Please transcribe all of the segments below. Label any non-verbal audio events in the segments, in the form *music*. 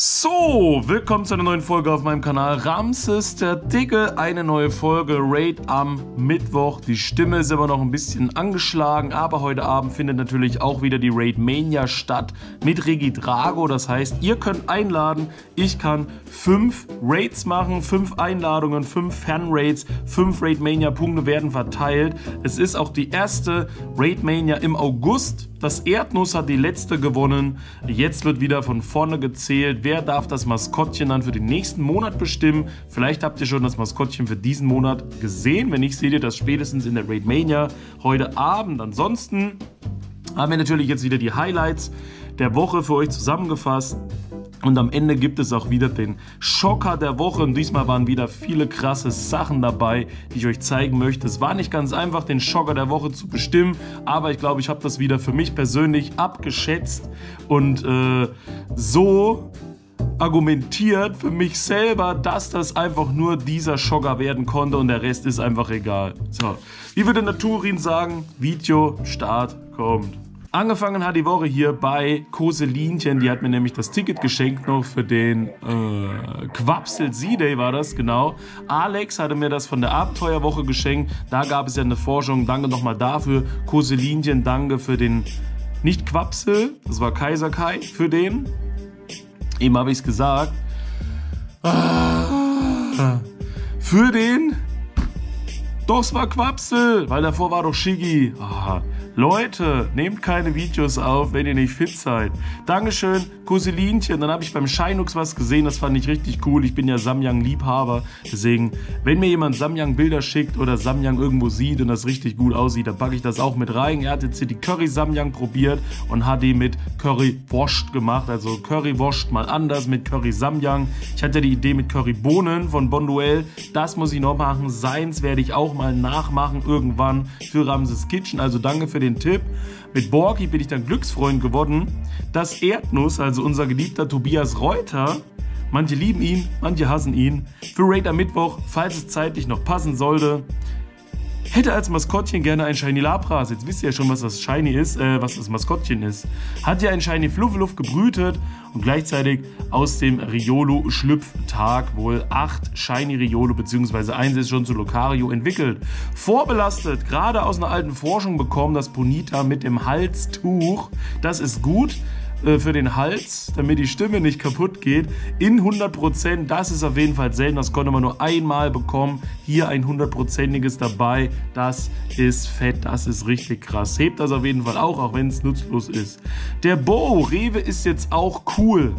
So, willkommen zu einer neuen Folge auf meinem Kanal Ramses der Dicke. Eine neue Folge Raid am Mittwoch. Die Stimme ist immer noch ein bisschen angeschlagen, aber heute Abend findet natürlich auch wieder die Raid Mania statt mit Regi Drago. Das heißt, ihr könnt einladen. Ich kann fünf Raids machen, fünf Einladungen, fünf Fan-Raids, fünf Raid Mania Punkte werden verteilt. Es ist auch die erste Raid Mania im August. Das Erdnuss hat die letzte gewonnen. Jetzt wird wieder von vorne gezählt. Wer darf das Maskottchen dann für den nächsten Monat bestimmen? Vielleicht habt ihr schon das Maskottchen für diesen Monat gesehen. Wenn nicht, seht ihr das spätestens in der Raid Mania heute Abend. Ansonsten haben wir natürlich jetzt wieder die Highlights der Woche für euch zusammengefasst. Und am Ende gibt es auch wieder den Schocker der Woche. Und diesmal waren wieder viele krasse Sachen dabei, die ich euch zeigen möchte. Es war nicht ganz einfach, den Schocker der Woche zu bestimmen. Aber ich glaube, ich habe das wieder für mich persönlich abgeschätzt und äh, so argumentiert für mich selber, dass das einfach nur dieser Schocker werden konnte und der Rest ist einfach egal. So, wie würde Naturin sagen? Video, Start, kommt. Angefangen hat die Woche hier bei Koselinchen. Die hat mir nämlich das Ticket geschenkt noch für den äh, Quapsel Z-Day war das, genau. Alex hatte mir das von der Abenteuerwoche geschenkt. Da gab es ja eine Forschung. Danke nochmal dafür. Koselinchen, danke für den, nicht Quapsel, das war Kaiser Kai, für den. Eben habe ich es gesagt. Ah, für den. Doch, es war Quapsel, weil davor war doch Shiggy. Ah, Leute, nehmt keine Videos auf, wenn ihr nicht fit seid. Dankeschön, Couselinchen. Dann habe ich beim Scheinux was gesehen, das fand ich richtig cool. Ich bin ja Samyang-Liebhaber. Deswegen, wenn mir jemand Samyang-Bilder schickt oder Samyang irgendwo sieht und das richtig gut aussieht, dann packe ich das auch mit rein. Er hat jetzt hier die Curry-Samyang probiert und hat die mit Curry-Wurst gemacht. Also Curry-Wurst mal anders mit Curry-Samyang. Ich hatte die Idee mit Curry-Bohnen von Bonduel. Das muss ich noch machen. Seins werde ich auch mal nachmachen irgendwann für Ramses Kitchen. Also danke für den den Tipp. Mit Borgi bin ich dann Glücksfreund geworden. Das Erdnuss, also unser geliebter Tobias Reuter, manche lieben ihn, manche hassen ihn. Für Raid am Mittwoch, falls es zeitlich noch passen sollte, Hätte als Maskottchen gerne ein Shiny Lapras. Jetzt wisst ihr ja schon, was das Shiny ist, äh, was das Maskottchen ist. Hat ja ein Shiny Fluffeluff gebrütet und gleichzeitig aus dem Riolo-Schlüpftag wohl acht Shiny Riolo bzw. eins ist schon zu Locario entwickelt. Vorbelastet, gerade aus einer alten Forschung bekommen, das Ponita mit dem Halstuch. Das ist gut. Äh, für den Hals, damit die Stimme nicht kaputt geht, in 100%. Das ist auf jeden Fall selten. Das konnte man nur einmal bekommen. Hier ein 100%iges dabei. Das ist fett. Das ist richtig krass. Hebt das auf jeden Fall auch, auch wenn es nutzlos ist. Der Bo, Rewe ist jetzt auch cool.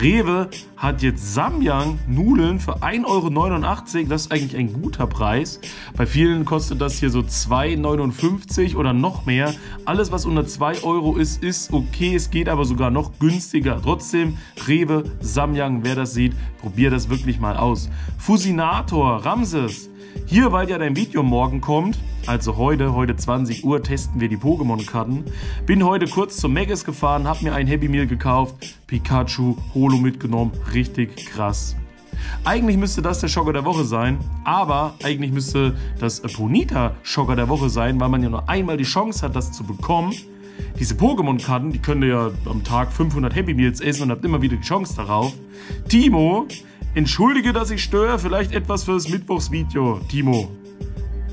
Rewe hat jetzt Samyang Nudeln für 1,89 Euro. Das ist eigentlich ein guter Preis. Bei vielen kostet das hier so 2,59 oder noch mehr. Alles, was unter 2 Euro ist, ist okay. Es geht aber sogar noch günstiger. Trotzdem, Rewe, Samyang, wer das sieht, probier das wirklich mal aus. Fusinator, Ramses. Hier, weil ja dein Video morgen kommt, also heute, heute 20 Uhr, testen wir die Pokémon-Karten. Bin heute kurz zum Megas gefahren, hab mir ein Happy Meal gekauft, Pikachu, Holo mitgenommen, richtig krass. Eigentlich müsste das der Schocker der Woche sein, aber eigentlich müsste das Ponita Schocker der Woche sein, weil man ja nur einmal die Chance hat, das zu bekommen. Diese Pokémon-Karten, die könnt ihr ja am Tag 500 Happy Meals essen und habt immer wieder die Chance darauf. Timo, entschuldige, dass ich störe, vielleicht etwas fürs Mittwochsvideo. Timo,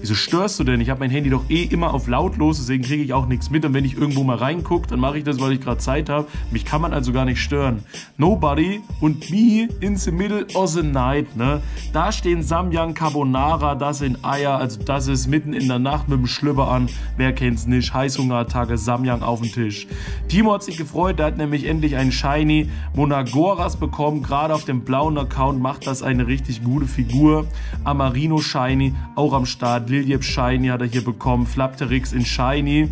Wieso störst du denn? Ich habe mein Handy doch eh immer auf lautlos, deswegen kriege ich auch nichts mit. Und wenn ich irgendwo mal reingucke, dann mache ich das, weil ich gerade Zeit habe. Mich kann man also gar nicht stören. Nobody und me in the middle of the night, ne? Da stehen Samyang Carbonara, das sind Eier, also das ist mitten in der Nacht mit dem Schlüpper an. Wer kennt's nicht? Heißhungerattacke, Samyang auf dem Tisch. Timo hat sich gefreut, der hat nämlich endlich einen Shiny Monagoras bekommen. Gerade auf dem blauen Account macht das eine richtig gute Figur. Amarino Shiny, auch am Start. Liljeb Shiny hat er hier bekommen, Flapterix in Shiny.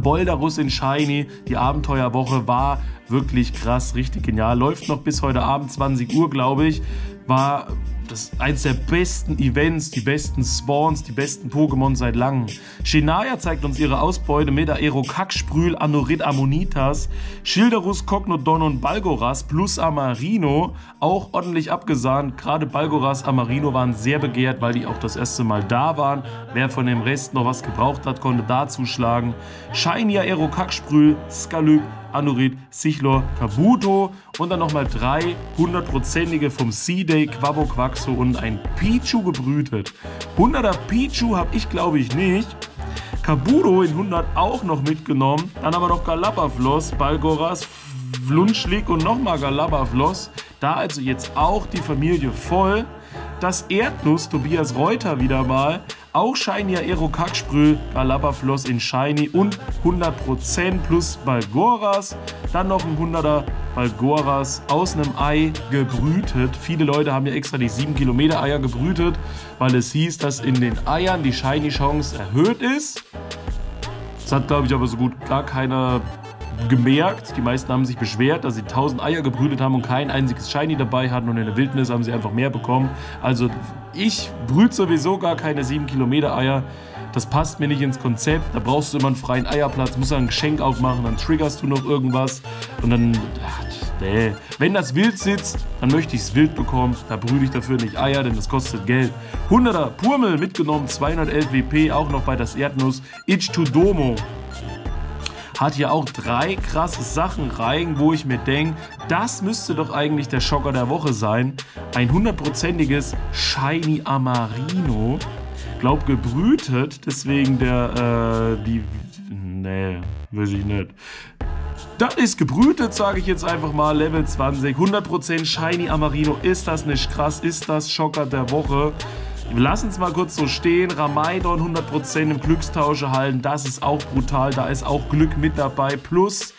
Boldarus in Shiny, die Abenteuerwoche war wirklich krass, richtig genial. Läuft noch bis heute Abend 20 Uhr, glaube ich. War das ist eins der besten Events, die besten Spawns, die besten Pokémon seit langem. Shenaya zeigt uns ihre Ausbeute mit Aerokacksprühl, Anorid Ammonitas, Schilderus, Cognodon und Balgoras plus Amarino. Auch ordentlich abgesahnt. Gerade Balgoras, Amarino waren sehr begehrt, weil die auch das erste Mal da waren. Wer von dem Rest noch was gebraucht hat, konnte da zuschlagen. Shiny Aerokacksprühl, Skalyp, Anurid, Sichlor, Kabuto und dann nochmal drei hundertprozentige vom C-Day, Quabo Quaxo und ein Pichu gebrütet. 100er Pichu habe ich glaube ich nicht. Kabuto in 100 auch noch mitgenommen. Dann aber noch Galapafloss, Balgoras, Flunschlik und nochmal Galapafloss. Da also jetzt auch die Familie voll. Das Erdnuss, Tobias Reuter wieder mal. Auch Shiny Aero Kacksprüh, Galapafloss in Shiny und 100% plus Balgoras. Dann noch ein 100er Balgoras aus einem Ei gebrütet. Viele Leute haben ja extra die 7 Kilometer Eier gebrütet, weil es hieß, dass in den Eiern die Shiny Chance erhöht ist. Das hat, glaube ich, aber so gut gar keiner gemerkt. Die meisten haben sich beschwert, dass sie 1000 Eier gebrütet haben und kein einziges Shiny dabei hatten und in der Wildnis haben sie einfach mehr bekommen. Also ich brüte sowieso gar keine 7 Kilometer Eier. Das passt mir nicht ins Konzept. Da brauchst du immer einen freien Eierplatz, musst ein Geschenk aufmachen, dann triggerst du noch irgendwas und dann. Ach, nee. Wenn das wild sitzt, dann möchte ich es wild bekommen. Da brüte ich dafür nicht Eier, denn das kostet Geld. 100er Purmel mitgenommen, 211 WP, auch noch bei das Erdnuss. Itch to Domo hat hier auch drei krasse Sachen rein, wo ich mir denke, das müsste doch eigentlich der Schocker der Woche sein. Ein hundertprozentiges Shiny Amarino. Glaub gebrütet, deswegen der, äh, die, nee, weiß ich nicht. Das ist gebrütet, sage ich jetzt einfach mal. Level 20, 100% Shiny Amarino. Ist das nicht krass? Ist das Schocker der Woche? Wir lassen es mal kurz so stehen. Ramaidon 100% im Glückstausch erhalten. Das ist auch brutal. Da ist auch Glück mit dabei. Plus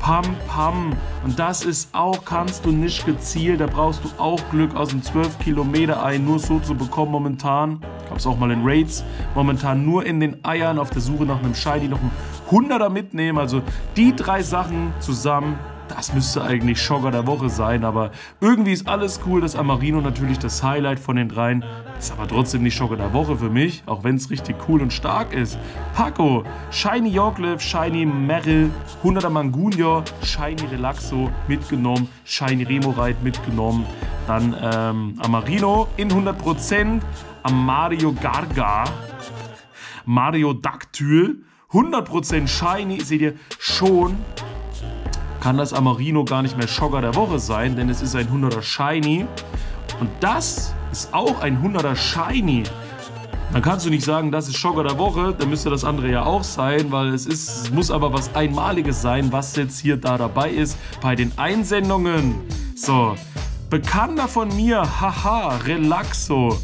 Pam Pam. Und das ist auch, kannst du nicht gezielt. Da brauchst du auch Glück aus dem 12 Kilometer ein. Nur so zu bekommen momentan. Gab es auch mal in Raids. Momentan nur in den Eiern auf der Suche nach einem Shiny noch ein 100er mitnehmen. Also die drei Sachen zusammen das müsste eigentlich Schocker der Woche sein, aber irgendwie ist alles cool. Das Amarino natürlich das Highlight von den dreien. Ist aber trotzdem nicht Schocker der Woche für mich, auch wenn es richtig cool und stark ist. Paco, Shiny Yorkliff, Shiny Merrill, 100er Mangunio, Shiny Relaxo mitgenommen, Shiny Remorite mitgenommen. Dann ähm, Amarino in 100%, Amario Garga, Mario Dactyl, 100% Shiny, seht ihr schon kann das Amarino gar nicht mehr Schocker der Woche sein, denn es ist ein 100er Shiny. Und das ist auch ein 100er Shiny. Dann kannst du nicht sagen, das ist Schocker der Woche, dann müsste das andere ja auch sein, weil es ist, es muss aber was Einmaliges sein, was jetzt hier da dabei ist bei den Einsendungen. So, Bekannter von mir, haha, Relaxo.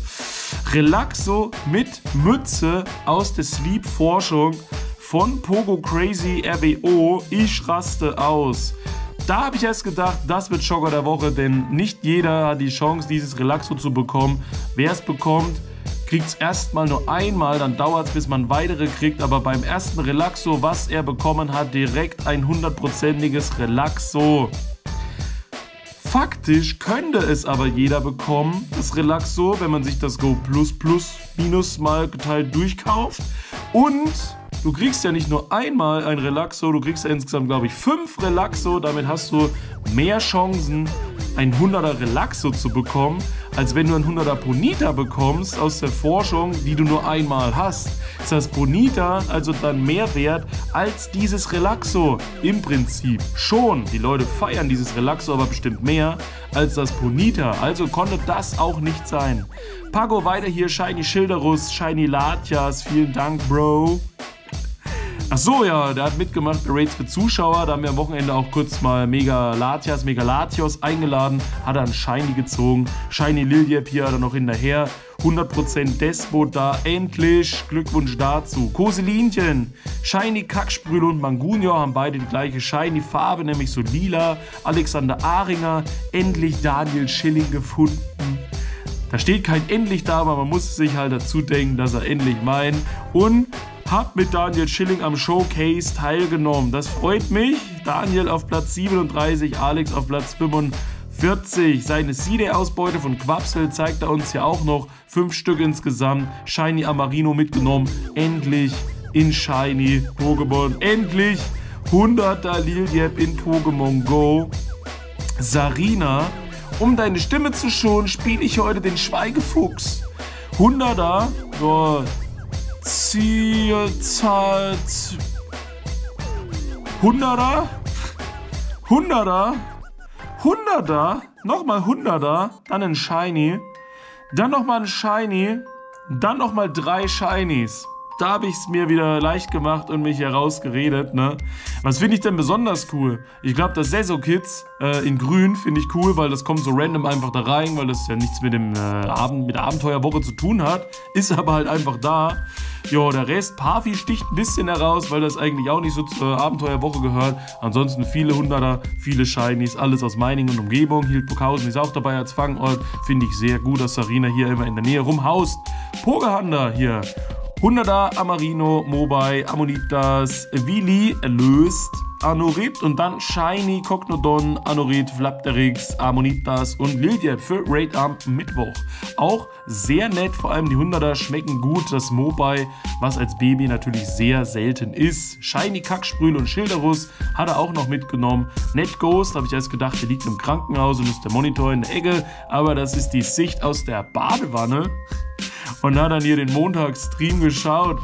Relaxo mit Mütze aus der Sleep-Forschung von Pogo Crazy RWO, ich raste aus. Da habe ich erst gedacht, das wird Schocker der Woche, denn nicht jeder hat die Chance, dieses Relaxo zu bekommen. Wer es bekommt, kriegt es erstmal nur einmal, dann dauert es, bis man weitere kriegt. Aber beim ersten Relaxo, was er bekommen hat, direkt ein hundertprozentiges Relaxo. Faktisch könnte es aber jeder bekommen, das Relaxo, wenn man sich das Go Plus Plus Minus mal geteilt durchkauft. Und Du kriegst ja nicht nur einmal ein Relaxo, du kriegst ja insgesamt, glaube ich, fünf Relaxo. Damit hast du mehr Chancen, ein 100er Relaxo zu bekommen, als wenn du ein 100er Bonita bekommst aus der Forschung, die du nur einmal hast. Ist das Bonita also dann mehr wert als dieses Relaxo? Im Prinzip schon. Die Leute feiern dieses Relaxo aber bestimmt mehr als das Bonita. Also konnte das auch nicht sein. Pago weiter hier, Shiny Schilderus, Shiny Latias. Vielen Dank, Bro. Ach so, ja, der hat mitgemacht bei Raids für Zuschauer. Da haben wir am Wochenende auch kurz mal Mega Latias, Mega Latios eingeladen. Hat er einen Shiny gezogen. Shiny Liliep hier dann noch hinterher. 100% Despot da. Endlich. Glückwunsch dazu. Koselinchen. Shiny Kacksprühl und Mangunio haben beide die gleiche Shiny Farbe, nämlich so lila. Alexander Aringer. Endlich Daniel Schilling gefunden. Da steht kein endlich da, aber man muss sich halt dazu denken, dass er endlich meint. Und hab mit Daniel Schilling am Showcase teilgenommen. Das freut mich. Daniel auf Platz 37, Alex auf Platz 45. 40. Seine Seed-Ausbeute von Quapsel zeigt er uns ja auch noch. Fünf Stück insgesamt. Shiny Amarino mitgenommen. Endlich in Shiny Pokémon. Endlich 100er Liliep in Pokémon Go. Sarina. Um deine Stimme zu schonen, spiele ich heute den Schweigefuchs. 100er. So. Zielzeit. 100er. 100er. 100er, nochmal 100er, dann ein Shiny, dann nochmal ein Shiny, dann nochmal drei Shinies. Da habe ich es mir wieder leicht gemacht und mich herausgeredet. Ne? Was finde ich denn besonders cool? Ich glaube, das Seso Kids äh, in grün finde ich cool, weil das kommt so random einfach da rein, weil das ja nichts mit, dem, äh, Abend, mit der Abenteuerwoche zu tun hat. *laughs* Ist aber halt einfach da. Ja, der Rest, Parfi sticht ein bisschen heraus, weil das eigentlich auch nicht so zur Abenteuerwoche gehört. Ansonsten viele Hunderter, viele Shinies, alles aus Meiningen und Umgebung. Hildburghausen ist auch dabei als Fangort. Finde ich sehr gut, dass Sarina hier immer in der Nähe rumhaust. Pogehanda hier 100er Amarino, Mobai, Ammonitas, Vili, Erlöst, Anorit und dann Shiny, Cognodon, Anorit, Flapterix, Ammonitas und Liliep für Raid am Mittwoch. Auch sehr nett, vor allem die 100er schmecken gut, das Mobai, was als Baby natürlich sehr selten ist. Shiny, Kacksprühl und Schilderus hat er auch noch mitgenommen. Net Ghost, habe ich erst gedacht, der liegt im Krankenhaus und ist der Monitor in der Ecke, aber das ist die Sicht aus der Badewanne und hat dann hier den Montagsstream geschaut.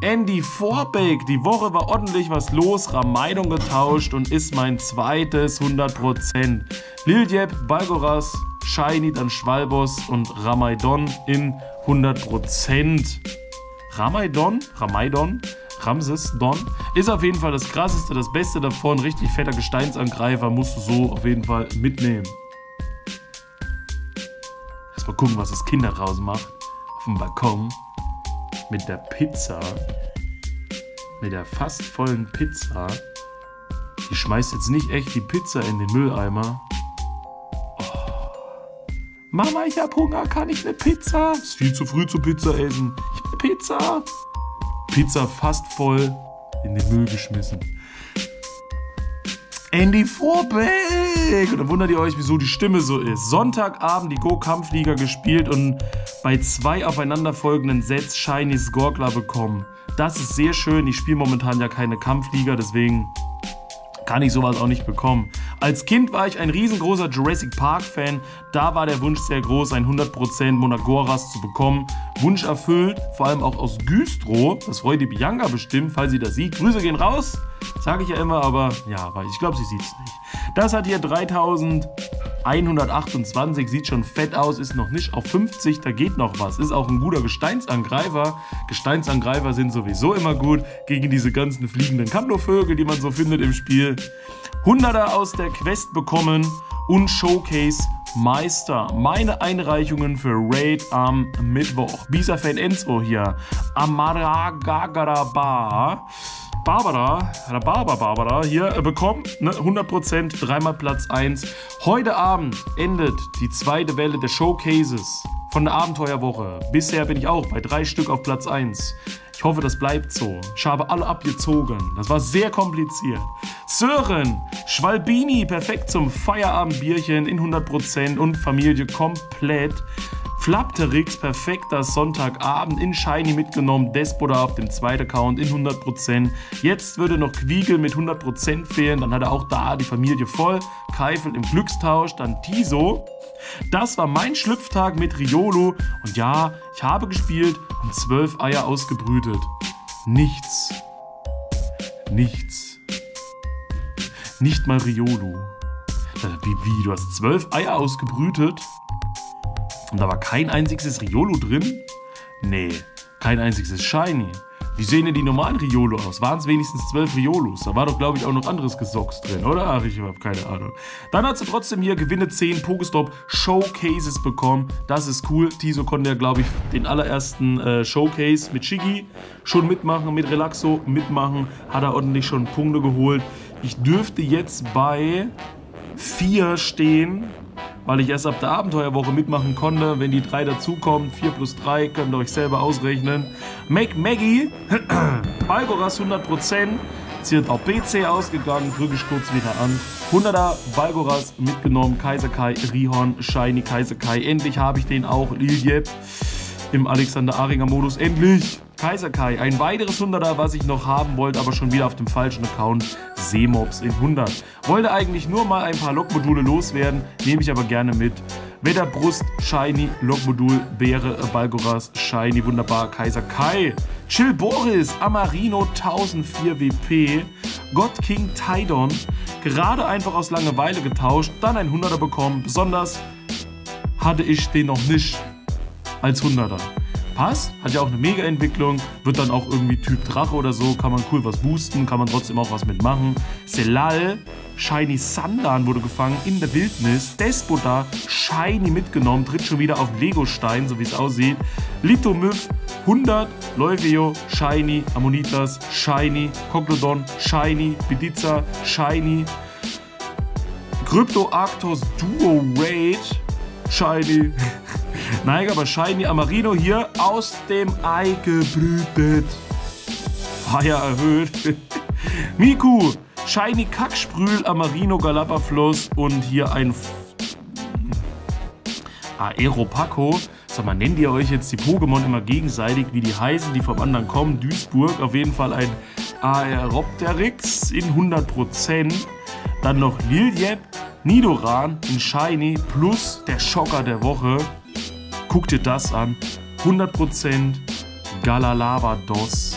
Andy Vorbeck, die Woche war ordentlich was los, Rameidung getauscht und ist mein zweites 100%. Liljeb, Balgoras, Shiny, dann Schwalbos und Ramaidon in 100%. Ramaidon? Ramaidon? Ramses Don ist auf jeden Fall das krasseste, das Beste davon. Richtig fetter Gesteinsangreifer musst du so auf jeden Fall mitnehmen. Erstmal gucken, was das Kind da draußen macht auf dem Balkon mit der Pizza, mit der fast vollen Pizza. Die schmeißt jetzt nicht echt die Pizza in den Mülleimer. Oh. Mama, ich hab Hunger, kann ich eine Pizza? Ist viel zu früh zu Pizza essen. Ich will Pizza. Pizza fast voll in den Müll geschmissen. Andy Vorbeck. Und dann wundert ihr euch, wieso die Stimme so ist. Sonntagabend die Go-Kampfliga gespielt und bei zwei aufeinanderfolgenden Sets Shinies Gorgler bekommen. Das ist sehr schön. Ich spiele momentan ja keine Kampfliga, deswegen kann ich sowas auch nicht bekommen. Als Kind war ich ein riesengroßer Jurassic Park-Fan. Da war der Wunsch sehr groß, ein 100% Monagoras zu bekommen. Wunsch erfüllt, vor allem auch aus Güstrow. Das freut die Bianca bestimmt, falls sie das sieht. Grüße gehen raus. Sage ich ja immer, aber ja, aber ich glaube, sie sieht es nicht. Das hat hier 3128, sieht schon fett aus, ist noch nicht auf 50, da geht noch was. Ist auch ein guter Gesteinsangreifer. Gesteinsangreifer sind sowieso immer gut gegen diese ganzen fliegenden Kandovögel, die man so findet im Spiel. 100er aus der Quest bekommen und Showcase Meister. Meine Einreichungen für Raid am Mittwoch. Bisa Fan Enzo hier. Amara Gagaraba. Barbara, Rhabarber Barbara hier äh, bekommt ne, 100% dreimal Platz 1. Heute Abend endet die zweite Welle der Showcases von der Abenteuerwoche. Bisher bin ich auch bei drei Stück auf Platz 1. Ich hoffe, das bleibt so. Ich habe alle abgezogen. Das war sehr kompliziert. Sören, Schwalbini, perfekt zum Feierabendbierchen in 100% und Familie komplett. Flapterix, perfekter Sonntagabend in Shiny mitgenommen. Despoda auf dem zweiten Account in 100%. Jetzt würde noch Quiegel mit 100% fehlen. Dann hat er auch da die Familie voll. Keifel im Glückstausch. Dann Tiso. Das war mein Schlüpftag mit Riolo. Und ja, ich habe gespielt und zwölf Eier ausgebrütet. Nichts. Nichts. Nicht mal Riolo. Wie, wie, du hast zwölf Eier ausgebrütet? Und da war kein einziges Riolo drin? Nee, kein einziges Shiny. Wie sehen denn die normalen Riolo aus? Waren es wenigstens zwölf Riolos? Da war doch, glaube ich, auch noch anderes Gesocks drin, oder? Ach, ich habe keine Ahnung. Dann hat sie trotzdem hier Gewinne 10 Pokestop Showcases bekommen. Das ist cool. Tiso konnte ja, glaube ich, den allerersten äh, Showcase mit Shiggy schon mitmachen, mit Relaxo mitmachen. Hat er ordentlich schon Punkte geholt. Ich dürfte jetzt bei 4 stehen weil ich erst ab der Abenteuerwoche mitmachen konnte. Wenn die drei dazukommen, 4 plus 3, könnt ihr euch selber ausrechnen. Make Maggie, *clears throat* Balgoras 100%, sie hat auch PC ausgegangen, drücke ich kurz wieder an. 100er Balgoras mitgenommen, Kaiser Kai, Rihorn, Shiny Kaiser Kai. Endlich habe ich den auch, Liljep im Alexander Aringer Modus. Endlich! Kaiser Kai, ein weiteres 100er, was ich noch haben wollte, aber schon wieder auf dem falschen Account. Seemobs in 100. Wollte eigentlich nur mal ein paar Lokmodule loswerden, nehme ich aber gerne mit. Wetterbrust, Shiny, Lokmodul, Beere, Balgoras, Shiny, wunderbar, Kaiser Kai. Chill Boris, Amarino 1004 WP, God King Tidon, gerade einfach aus Langeweile getauscht, dann ein 100er bekommen. Besonders hatte ich den noch nicht als 100er. Passt, hat ja auch eine Mega-Entwicklung, wird dann auch irgendwie Typ Drache oder so, kann man cool was boosten, kann man trotzdem auch was mitmachen. Selal, Shiny Sandan wurde gefangen in der Wildnis. Despota, Shiny mitgenommen, tritt schon wieder auf Lego-Stein, so wie es aussieht. Litomyth, 100, Leuveo, Shiny, Ammonitas, Shiny, Koglodon, Shiny, Bediza, Shiny. Crypto Arctos Duo Raid, Shiny. *laughs* Nein, aber Shiny Amarino hier aus dem Ei gebrütet. Feier erhöht. *laughs* Miku, Shiny Kacksprühl, Amarino Galapafluss und hier ein Aeropaco. Sag mal, nennt ihr euch jetzt die Pokémon immer gegenseitig, wie die heißen, die vom anderen kommen? Duisburg, auf jeden Fall ein Aeropteryx in 100%. Dann noch Liljep, Nidoran in Shiny plus der Schocker der Woche. Guck dir das an. 100% Galalavados.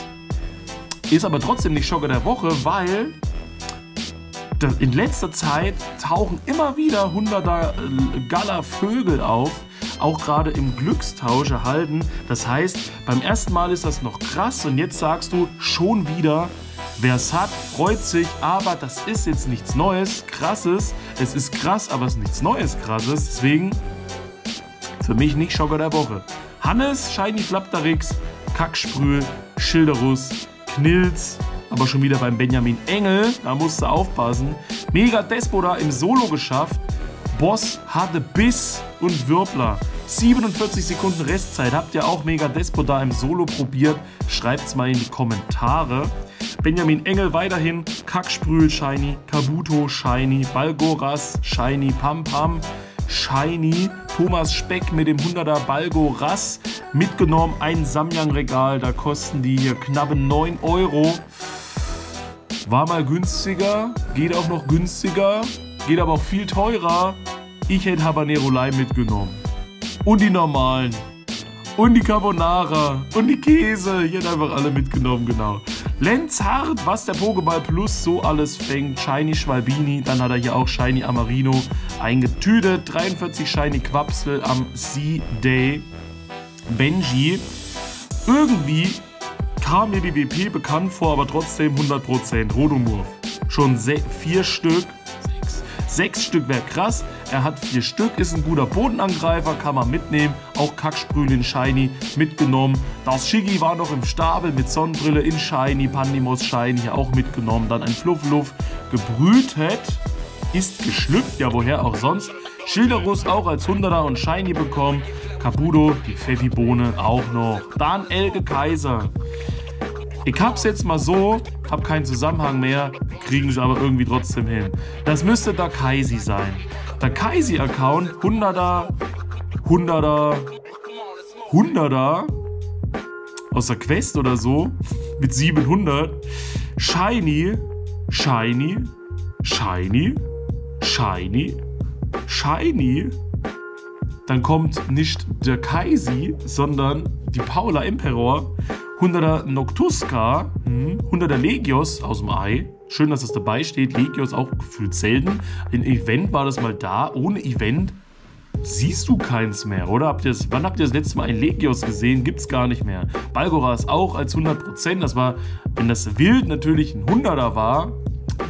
Ist aber trotzdem nicht Schocker der Woche, weil in letzter Zeit tauchen immer wieder 100er Gala-Vögel auf, auch gerade im Glückstausch erhalten. Das heißt, beim ersten Mal ist das noch krass und jetzt sagst du schon wieder, wer es hat, freut sich, aber das ist jetzt nichts Neues, krasses. Es ist krass, aber es ist nichts Neues, krasses. Deswegen für mich nicht Schocker der Woche. Hannes, Shiny Flapterix, Kacksprühl, Schilderus, Knilz, aber schon wieder beim Benjamin Engel, da musst du aufpassen. Mega Despoda im Solo geschafft. Boss hatte Biss und Wirbler. 47 Sekunden Restzeit. Habt ihr auch Mega Despoda im Solo probiert? Schreibt es mal in die Kommentare. Benjamin Engel weiterhin. Kacksprühl Shiny. Kabuto Shiny. Balgoras Shiny. Pam Pam Shiny. Thomas Speck mit dem 100er Balgo Rass mitgenommen. Ein Samyang-Regal, da kosten die hier knappe 9 Euro. War mal günstiger, geht auch noch günstiger, geht aber auch viel teurer. Ich hätte Habanero Lime mitgenommen. Und die normalen. Und die Carbonara. Und die Käse. Ich hätte einfach alle mitgenommen, genau. Lenz Hart, was der Pokéball Plus so alles fängt. Shiny Schwalbini, dann hat er hier auch Shiny Amarino eingetütet. 43 Shiny Quapsel am C-Day. Benji. Irgendwie kam mir die WP bekannt vor, aber trotzdem 100%. Rodomurf. Schon vier Stück. Sechs, Stück wäre krass. Er hat vier Stück, ist ein guter Bodenangreifer, kann man mitnehmen. Auch Kacksprühl in Shiny mitgenommen. Das Shiggy war noch im Stapel mit Sonnenbrille in Shiny. Pandimos Shiny auch mitgenommen. Dann ein Fluffluff gebrütet. Ist geschlüpft, ja woher auch sonst. Schilderus auch als 100er und Shiny bekommen. Kabudo, die Pfeffi-Bohne auch noch. Dann Elge Kaiser. Ich hab's jetzt mal so, hab keinen Zusammenhang mehr, kriegen sie aber irgendwie trotzdem hin. Das müsste der Kaisi sein. Der Kaisi-Account, 100er, 100er, 100er aus der Quest oder so mit 700. Shiny, Shiny, Shiny, Shiny, Shiny. Dann kommt nicht der Kaisi, sondern die Paula Emperor 100er Noctusca, 100er hm, Legios aus dem Ei. Schön, dass es dabei steht. Legios auch gefühlt selten. In Event war das mal da. Ohne Event siehst du keins mehr, oder? Habt ihr das, wann habt ihr das letzte Mal ein Legios gesehen? Gibt's gar nicht mehr. Balgoras auch als 100%. Das war, wenn das Wild natürlich ein 100er war,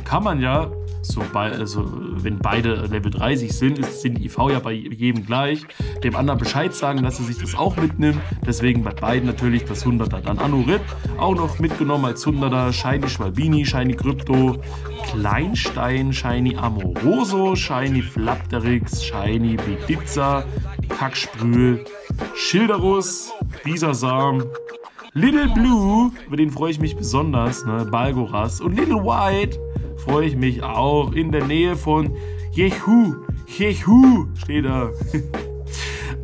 kann man ja so bei, also wenn beide Level 30 sind, ist, sind die IV ja bei jedem gleich. Dem anderen Bescheid sagen, dass er sich das auch mitnimmt. Deswegen bei beiden natürlich das 100er. Dann Anurit auch noch mitgenommen als 100er. Shiny Schwalbini, Shiny Krypto, Kleinstein, Shiny Amoroso, Shiny Flapterix, Shiny Beditza, Kacksprühl, Schilderus, Bisasam, Little Blue, über den freue ich mich besonders, ne? Balgoras und Little White freue ich mich auch. In der Nähe von Jehu. Jehu steht da.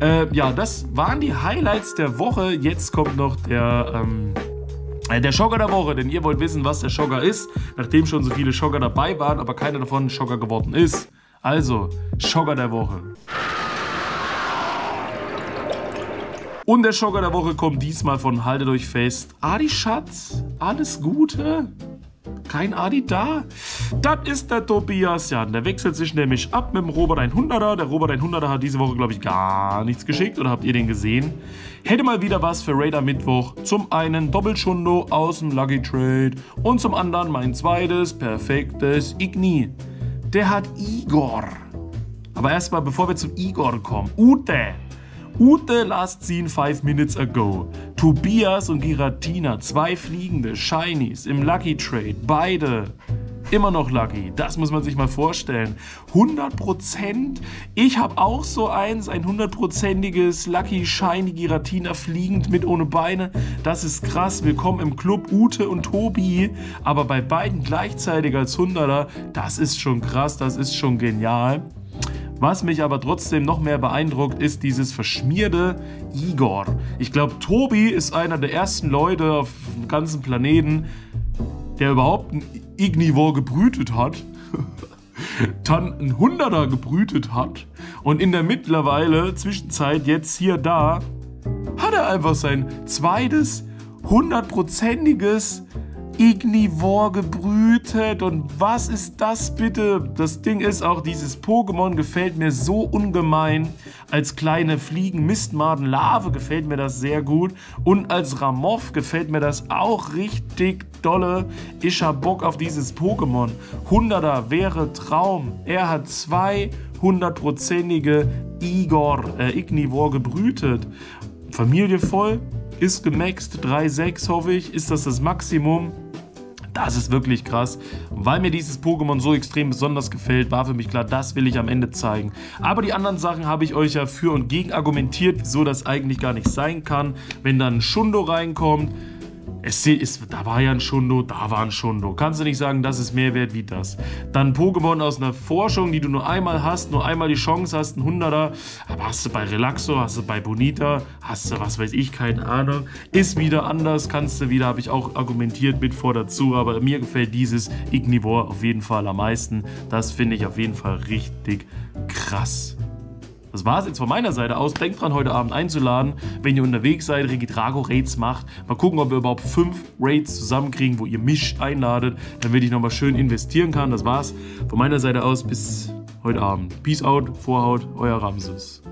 *laughs* äh, ja, das waren die Highlights der Woche. Jetzt kommt noch der. Ähm, äh, der Schocker der Woche, denn ihr wollt wissen, was der Schocker ist, nachdem schon so viele Schocker dabei waren, aber keiner davon Schocker geworden ist. Also, Schocker der Woche. Und der Schocker der Woche kommt diesmal von Haltet euch fest. Adi Schatz, alles Gute. Kein Adi da? Das ist der Tobias Jan. Der wechselt sich nämlich ab mit dem Robert 100er. Der Robert 100er hat diese Woche, glaube ich, gar nichts geschickt. Oder habt ihr den gesehen? Hätte mal wieder was für Raider Mittwoch. Zum einen Doppelschundo aus dem Lucky Trade. Und zum anderen mein zweites perfektes Igni. Der hat Igor. Aber erstmal, bevor wir zum Igor kommen. Ute. Ute last seen five minutes ago. Tobias und Giratina, zwei fliegende Shinies im Lucky Trade. Beide immer noch Lucky. Das muss man sich mal vorstellen. 100%. Ich habe auch so eins, ein hundertprozentiges Lucky Shiny Giratina fliegend mit ohne Beine. Das ist krass. Willkommen im Club Ute und Tobi. Aber bei beiden gleichzeitig als Hunderter, das ist schon krass, das ist schon genial. Was mich aber trotzdem noch mehr beeindruckt, ist dieses verschmierte Igor. Ich glaube, Tobi ist einer der ersten Leute auf dem ganzen Planeten, der überhaupt ein Ignivor gebrütet hat. *laughs* dann ein Hunderter gebrütet hat und in der mittlerweile Zwischenzeit jetzt hier da hat er einfach sein zweites hundertprozentiges Ignivor gebrütet und was ist das bitte? Das Ding ist auch, dieses Pokémon gefällt mir so ungemein. Als kleine Fliegen-Mistmaden-Larve gefällt mir das sehr gut und als Ramoff gefällt mir das auch richtig dolle. Ich hab Bock auf dieses Pokémon. 100er wäre Traum. Er hat zwei hundertprozentige Igor, äh, Ignivor gebrütet. Familie voll, ist gemaxt, 3,6 hoffe ich, ist das das Maximum. Das ist wirklich krass. Weil mir dieses Pokémon so extrem besonders gefällt, war für mich klar, das will ich am Ende zeigen. Aber die anderen Sachen habe ich euch ja für und gegen argumentiert, wieso das eigentlich gar nicht sein kann. Wenn dann ein Shundo reinkommt, es ist, da war ja ein Shundo, da war ein Shundo. Kannst du nicht sagen, das ist mehr wert wie das. Dann Pokémon aus einer Forschung, die du nur einmal hast, nur einmal die Chance hast, ein Hunderter. Aber hast du bei Relaxo, hast du bei Bonita, hast du was weiß ich, keine Ahnung. Ist wieder anders, kannst du wieder, habe ich auch argumentiert mit vor dazu. Aber mir gefällt dieses Ignivore auf jeden Fall am meisten. Das finde ich auf jeden Fall richtig krass. Das war es jetzt von meiner Seite aus. Denkt dran, heute Abend einzuladen, wenn ihr unterwegs seid, Regitrago Raids macht. Mal gucken, ob wir überhaupt fünf Raids zusammenkriegen, wo ihr mich einladet, damit ich nochmal schön investieren kann. Das war's von meiner Seite aus. Bis heute Abend. Peace out, Vorhaut, euer Ramses.